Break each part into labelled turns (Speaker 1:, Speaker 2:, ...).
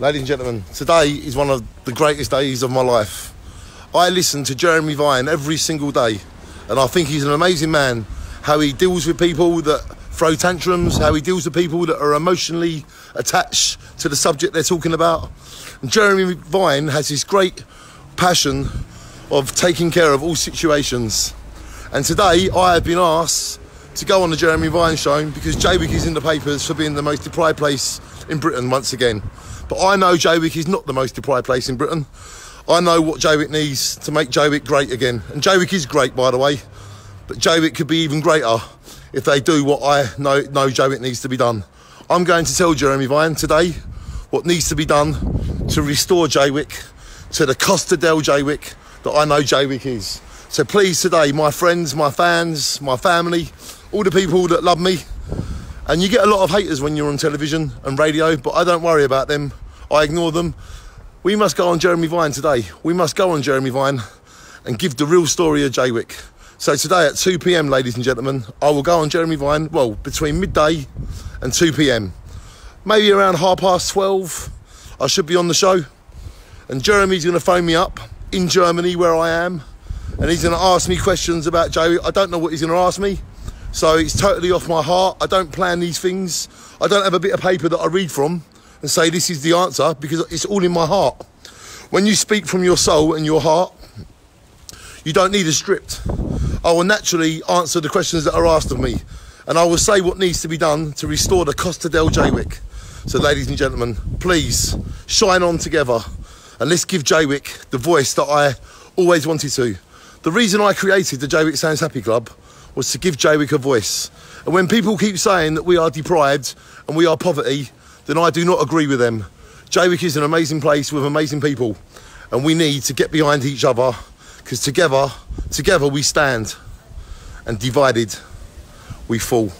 Speaker 1: Ladies and gentlemen, today is one of the greatest days of my life. I listen to Jeremy Vine every single day, and I think he's an amazing man. How he deals with people that throw tantrums, how he deals with people that are emotionally attached to the subject they're talking about. And Jeremy Vine has this great passion of taking care of all situations. And today I have been asked to go on the Jeremy Vine show because Jaywick is in the papers for being the most deprived place in Britain once again. But I know Jaywick is not the most deprived place in Britain. I know what Jaywick needs to make Jaywick great again. And Jaywick is great, by the way. But Jaywick could be even greater if they do what I know, know Jaywick needs to be done. I'm going to tell Jeremy Vine today what needs to be done to restore Jaywick to the Costa del Jaywick that I know Jaywick is. So please today, my friends, my fans, my family, all the people that love me, and you get a lot of haters when you're on television and radio, but I don't worry about them. I ignore them. We must go on Jeremy Vine today. We must go on Jeremy Vine and give the real story of Jaywick. So today at 2 p.m., ladies and gentlemen, I will go on Jeremy Vine, well, between midday and 2 p.m. Maybe around half past 12, I should be on the show. And Jeremy's going to phone me up in Germany where I am. And he's going to ask me questions about Jaywick. I don't know what he's going to ask me. So it's totally off my heart. I don't plan these things. I don't have a bit of paper that I read from and say this is the answer because it's all in my heart. When you speak from your soul and your heart, you don't need a script. I will naturally answer the questions that are asked of me and I will say what needs to be done to restore the Costa del Jaywick. So, ladies and gentlemen, please shine on together and let's give Jaywick the voice that I always wanted to. The reason I created the Jaywick Sounds Happy Club was to give Jaywick a voice. And when people keep saying that we are deprived and we are poverty, then I do not agree with them. Jaywick is an amazing place with amazing people, and we need to get behind each other because together, together we stand, and divided we fall.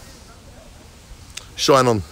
Speaker 1: Shine on.